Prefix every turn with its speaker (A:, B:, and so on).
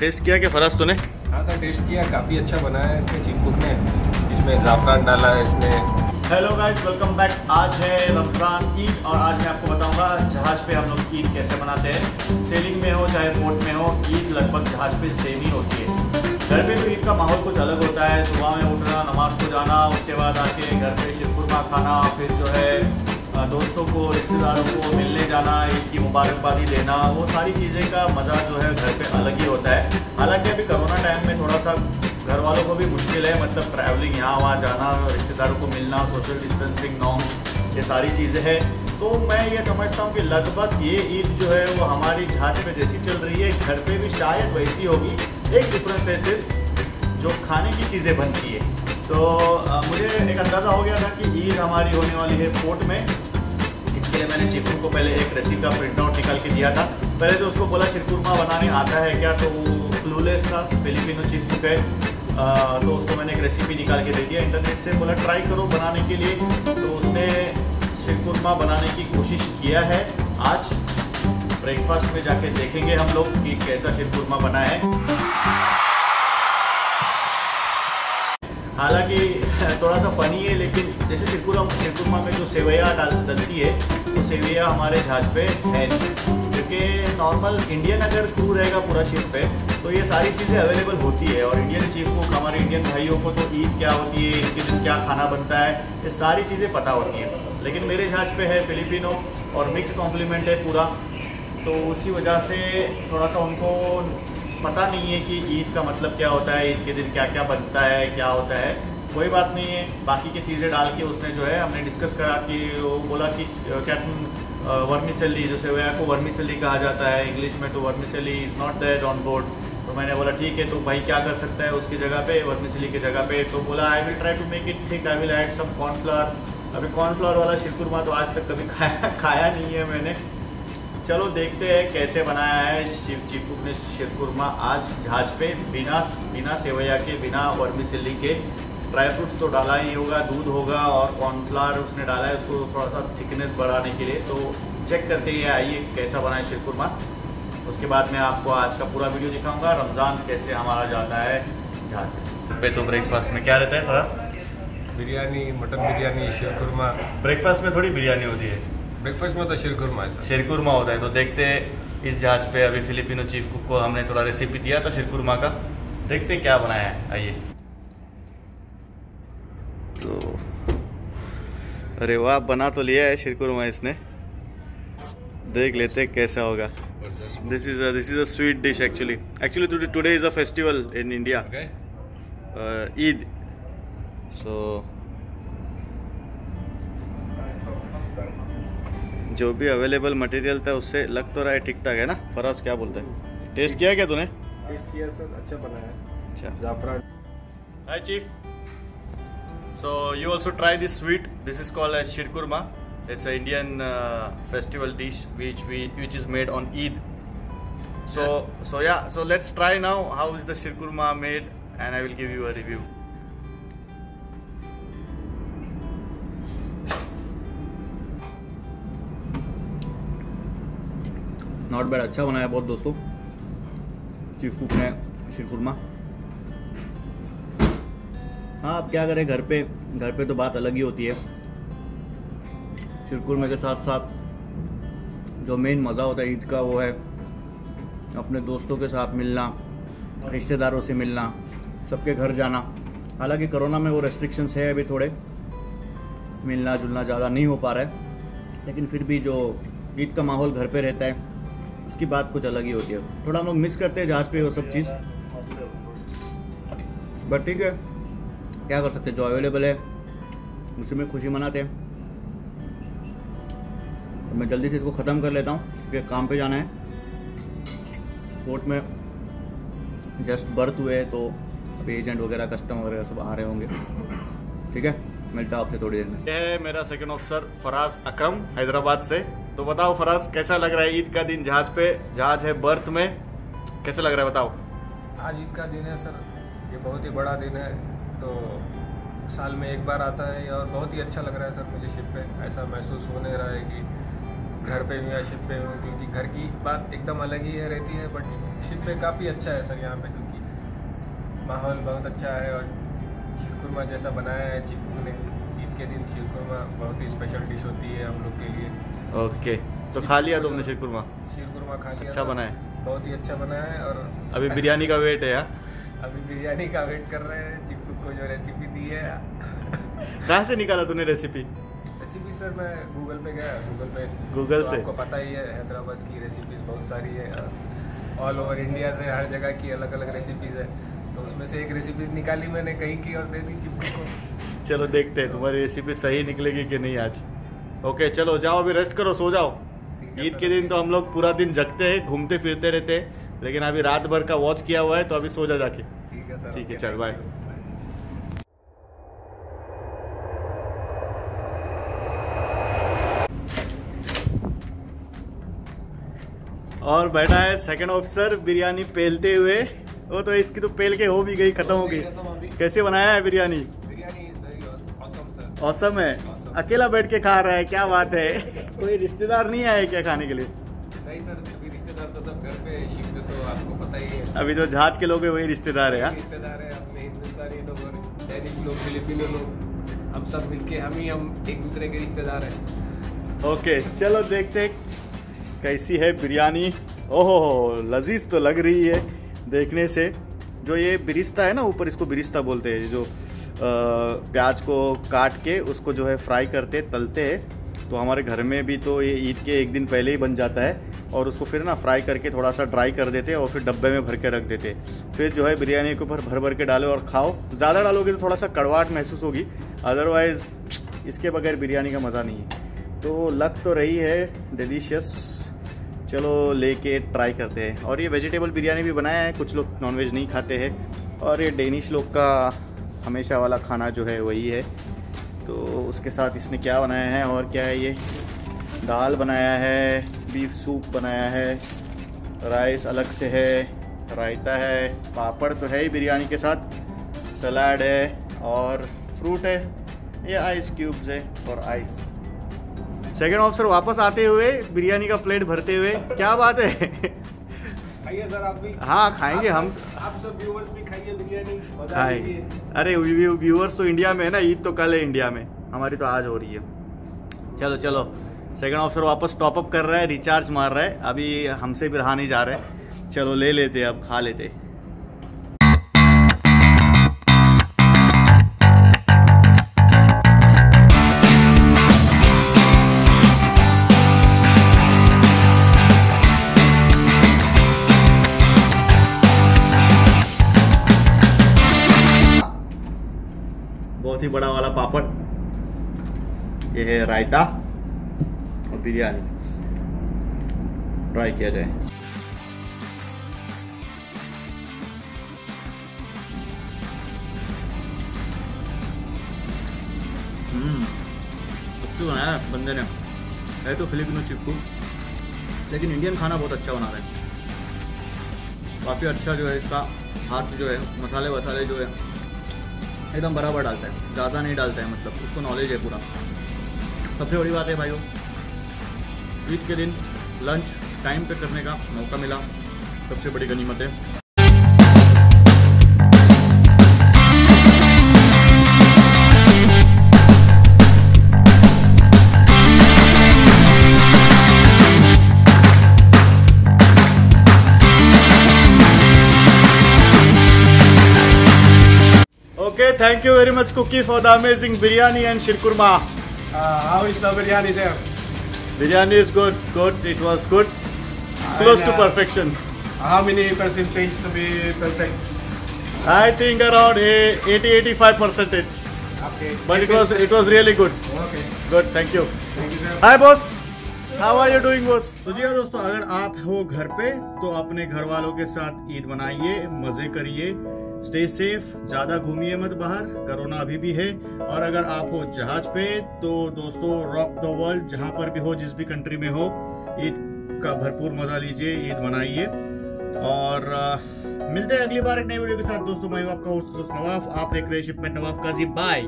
A: Test किया क्या फराज तूने?
B: हाँ सर टेस्ट किया। काफ़ी अच्छा बनाया है इसने कुक ने। इसमें ज़ाफ़रान डाला है इसने।
A: हेलो गाइस वेलकम बैक आज है रमज़ान ईद और आज मैं आपको बताऊँगा जहाज़ पे हम लोग ईद कैसे मनाते हैं। सेलिंग में हो चाहे पोर्ट में हो ईद लगभग जहाज़ पे सेम ही होती है। घर पे तो ईद का माहौल कुछ अलग होता है। सुबह में उठना नमाज़ को जाना उसके बाद आके घर पे शिरकुरमा खाना फिर जो है दोस्तों को, रिश्तेदारों को मिलने जाना, ईद की मुबारकबादी देना, वो सारी चीज़ें का मज़ा जो है घर पे अलग ही होता है। हालाँकि अभी कोरोना टाइम में थोड़ा सा घर वालों को भी मुश्किल है मतलब ट्रैवलिंग यहाँ, वहाँ जाना, रिश्तेदारों को मिलना सोशल डिस्टेंसिंग नॉर्म ये सारी चीज़ें हैं। तो मैं ये समझता हूँ कि लगभग ये ईद जो है, वो हमारी जहाज़ पे जैसी चल रही है, घर पे भी शायद वैसी होगी। एक डिफरेंस है सिर्फ़ जो खाने की चीज़ें बनती है। तो मुझे एक अंदाज़ा हो गया था कि ईद हमारी होने वाली है पोर्ट में। इसके लिए मैंने चिकू को पहले एक रेसिपी का प्रिंट आउट निकाल के दिया था। पहले तो उसको बोला शिरकुरमा बनाने आता है क्या? तो वो क्लूलेस था फिलिपिनो चीफ है। तो उसको मैंने एक रेसिपी निकाल के दे दिया। इंटरनेट से बोला ट्राई करो बनाने के लिए। तो उसने शिरकुरमा बनाने की कोशिश किया है। आज ब्रेकफास्ट में जाके देखेंगे हम लोग कि कैसा शिरकुरमा बना है। हालाँकि थोड़ा सा फनी है, लेकिन जैसे शिरकुरमा शिरकुरमा में जो सेवैया डाल, डलती है, वो सेवैया हमारे जहाज़ पे है क्योंकि नॉर्मल इंडियन अगर क्रू रहेगा पूरा शिप पे तो ये सारी चीज़ें अवेलेबल होती है। और इंडियन चीफ को, हमारे इंडियन भाइयों को तो ईद क्या होती है ईद के दिन क्या खाना बनता है, ये सारी चीज़ें पता होती हैं। लेकिन मेरे जहाज़ पे है फिलिपिनो और मिक्स कॉम्प्लीमेंट है पूरा। तो उसी वजह से थोड़ा सा उनको पता नहीं है कि ईद का मतलब क्या होता है, ईद के दिन क्या क्या बनता है, क्या होता है। कोई बात नहीं है, बाकी की चीज़ें डाल के उसने जो है हमने डिस्कस करा कि वो बोला कि कैप्टन वर्मिसली जो सेवया को वर्मिसली कहा जाता है इंग्लिश में तो vermicelli is not that on board तो मैंने बोला, ठीक है तो भाई क्या कर सकता है उसकी जगह पे वर्मिसली की जगह पे? तो बोला I will try to make it thick I will add some cornflour अभी कॉर्नफ्लावर वाला शिरकुरमा तो आज तक कभी खाया खाया नहीं है मैंने। चलो देखते हैं कैसे बनाया है शिव चिपकुक ने शिरकुरमा आज जहाज़ पे बिना बिना सेवैया के बिना वर्मिसली के। ड्राई फ्रूट्स तो डाला ही होगा दूध होगा और कॉर्नफ्लावर उसने डाला है उसको थोड़ा सा थिकनेस बढ़ाने के लिए। तो चेक करते ही आइए कैसा बना है शिरकुरमा उसके बाद मैं आपको आज का पूरा वीडियो दिखाऊँगा रमज़ान कैसे हमारा जाता है जहाज़ पे तो ब्रेकफास्ट में क्या रहता है फरास
B: बिरयानी मटन बिरयानी शीरकुरमा
A: ब्रेकफास्ट में थोड़ी बिरयानी होती है।
B: ब्रेकफास्ट में तो शीरकुरमा है सर।
A: शिरकुरमा होता है तो देखते हैं इस जहाज़ पे अभी फिलिपिनो चीफ कुक को हमने थोड़ा रेसिपी दिया था शिरकुरमा का। देखते हैं क्या बनाया है आइए तो अरे वाह बना तो लिया है शिरकुरमा इसने। देख लेते कैसा होगा। This is this is a sweet dish actually actually today is a festival in
B: India
A: Eid so जो भी अवेलेबल मटेरियल था उससे लग तो रहा है ठीक ठाक है ना? फराज क्या बोलते हैं? टेस्ट किया क्या तूने?
B: टेस्ट किया सर अच्छा बना है।
A: अच्छा।
B: ज़ाफ़रान।
A: Hi chief so you also try this sweet this is called as sheer kurma it's a Indian festival dish which we which is made on Eid so so yeah so let's try now how is the shirkurma made and i will give you a review not bad अच्छा बनाया बहुत दोस्तों chief cook ने शिरकुरमा हाँ अब क्या करें घर पे घर पे तो बात अलग ही होती है शिरकुरमे के साथ साथ जो मेन मज़ा होता है ईद का वो है अपने दोस्तों के साथ मिलना रिश्तेदारों से मिलना सबके घर जाना हालाँकि कोरोना में वो रेस्ट्रिक्शंस है अभी थोड़े मिलना जुलना ज़्यादा नहीं हो पा रहा है लेकिन फिर भी जो ईद का माहौल घर पे रहता है उसकी बात कुछ अलग ही होती है थोड़ा हम लोग मिस करते हैं जहाज़ पे वो सब चीज़ बट ठीक है क्या कर सकते जो अवेलेबल है उसी में खुशी मनाते हैं। तो मैं जल्दी से इसको ख़त्म कर लेता हूँ क्योंकि काम पे जाना है। कोर्ट में जस्ट बर्थ हुए तो अभी एजेंट वगैरह कस्टम वगैरह सब आ रहे होंगे। ठीक है? मिलता हूँ आपसे थोड़ी देर में। है मेरा सेकंड ऑफिसर फराज अकरम हैदराबाद से। तो बताओ फराज कैसा लग रहा है ईद का दिन जहाज़ पे? जहाज़ है बर्थ में। कैसा लग रहा है बताओ?
B: आज ईद का दिन है सर। ये बहुत ही बड़ा दिन है। तो साल में एक बार आता है और बहुत ही अच्छा लग रहा है सर मुझे शिप पे। ऐसा महसूस होने रहा है कि घर पे हूँ या शिप पे हूँ क्योंकि घर की बात एकदम अलग ही है रहती है बट शिप पे काफ़ी अच्छा है सर यहाँ पे क्योंकि माहौल बहुत अच्छा है और शीरकुरमा जैसा बनाया है चिक्कू ने। ईद के दिन शीरकुरमा बहुत ही स्पेशल डिश होती है हम लोग के लिए।
A: ओके तो खा लिया तुमने शीरकुरमा
B: शीरकुरमा खा लिया
A: अच्छा
B: था।
A: बना है
B: बहुत ही अच्छा बना है और
A: अभी बिरयानी का वेट है यार
B: अभी बिरयानी का वेट कर रहे हैं को जो रेसिपी दी है
A: कहाँ से निकाला तूने रेसिपी
B: रेसिपी सर मैं गूगल पे गया गूगल पे
A: गूगल
B: तो
A: से?
B: आपको पता ही है हैदराबाद की रेसिपीज़ बहुत सारी है ऑल ओवर इंडिया से हर जगह की अलग अलग रेसिपीज़ है तो उसमें से एक रेसिपीज़ निकाली मैंने कहीं की और दे दी चिप्पू को
A: चलो देखते हैं तुम्हारी रेसिपी सही निकलेगी कि नहीं आज ओके चलो जाओ अभी रेस्ट करो सो जाओ ईद के दिन तो हम लोग पूरा दिन जगते हैं घूमते फिरते रहते हैं लेकिन अभी रात भर का वॉच किया हुआ है तो अभी सो जा जाके
B: ठीक है सर
A: ठीक है, चल, बाय।
B: you, bye.
A: और बैठा है सेकंड ऑफिसर बिरयानी पेलते हुए। वो तो इसकी तो पेल के हो भी गई खत्म हो गई। कैसे बनाया है biryani?
B: Biryani is very awesome sir
A: awesome है?
B: Awesome.
A: अकेला बैठ के खा रहा है क्या बात है? कोई रिश्तेदार नहीं आए क्या खाने के लिए?
B: नहीं सर क्योंकि रिश्तेदार तो सब घर पे पे तो आपको पता ही है।
A: अभी जो जहाज़ के लोग हैं वही रिश्तेदार है हाँ?
B: रिश्तेदार है अपने हिंदुस्तानी लोग और चाइनीज़ लोग फिलिपिनो लोग। हम सब मिलके हम ही हम एक दूसरे के रिश्तेदार हैं।
A: ओके चलो देखते हैं कैसी है बिरयानी? ओहो, लजीज तो लग रही है देखने से। जो ये बिरिस्ता है ना, ऊपर इसको बिरिस्ता बोलते हैं, जो प्याज को काट के उसको जो है फ्राई करते, तलते हैं तो हमारे घर में भी तो ये ईद के एक दिन पहले ही बन जाता है, और उसको फिर ना फ्राई करके थोड़ा सा ड्राई कर देते और फिर डब्बे में भर के रख देते फिर जो है बिरयानी के ऊपर भर भर के डालो और खाओ। ज़्यादा डालोगे तो थोड़ा सा कड़वाहट महसूस होगी अदरवाइज़ इसके बगैर बिरयानी का मज़ा नहीं है। तो लग तो रही है डिलीशियस चलो लेके ट्राई करते हैं। और ये वेजिटेबल बिरयानी भी बनाया है, कुछ लोग नॉनवेज नहीं खाते हैं। और ये डेनिश लोग का हमेशा वाला खाना जो है वही है। तो उसके साथ इसने क्या बनाया है और क्या है ये? दाल बनाया है बीफ सूप बनाया है राइस अलग से है, रायता है, पापड़ तो है ही बिरयानी के साथ सलाद है और फ्रूट है। ये आइस क्यूब्स है और आइस सेकेंड ऑफिसर वापस आते हुए बिरयानी का प्लेट भरते हुए क्या बात है?
B: खाइए सर आप भी।
A: हाँ खाएँगे हम।
B: आप सब व्यूअर्स भी खाइए बिरयानी
A: खाए अरे व्यूअर्स तो इंडिया में है ना ईद तो कल है इंडिया में। हमारी तो आज हो रही है। चलो चलो। सेकंड ऑफिसर वापस टॉप अप कर रहा है रिचार्ज मार रहा है। अभी हमसे भी रहा नहीं जा रहा है। चलो ले लेते अब खा लेते है रायता और बिरयानी। ट्राई किया जाए। अच्छी बनाया बंदे ने। है तो फिलिपिनो चिप्पू। लेकिन इंडियन खाना बहुत अच्छा बना रहे है। काफ़ी अच्छा जो है इसका हाथ जो है मसाले वसाले जो है, एकदम बराबर डालता है। ज़्यादा नहीं डालता है मतलब उसको नॉलेज है पूरा। सबसे बड़ी बात है भाइयों, ईद के दिन लंच टाइम पे करने का मौका मिला। सबसे बड़ी गनीमत है। Okay thank you very much cookie for the amazing biryani and sheer khurma
B: Uh, how is the biryani there?
A: Biryani is good, good. It was good, close
B: And, uh, to
A: perfection.
B: How many percentage to be perfect?
A: I think around 80-85 percentage.
B: Okay.
A: But it was it was really good.
B: Okay.
A: Good, thank you.
B: Thank you, sir.
A: Hi boss how are you doing boss तो जी हाँ दोस्तों अगर आप हो घर पे तो अपने घर वालों के साथ ईद मनाइए मज़े करिए स्टे सेफ़ ज़्यादा घूमिए मत बाहर कोरोना अभी भी है। और अगर आप हो जहाज़ पे तो दोस्तों रॉक द वर्ल्ड जहाँ पर भी हो जिस भी कंट्री में हो ईद का भरपूर मज़ा लीजिए ईद मनाइए। और आ, मिलते हैं अगली बार एक नई वीडियो के साथ। दोस्तों मैं आपका दोस्त नवाफ। आप देख रहे हैं शिपमेंट नवाफ काजी बाय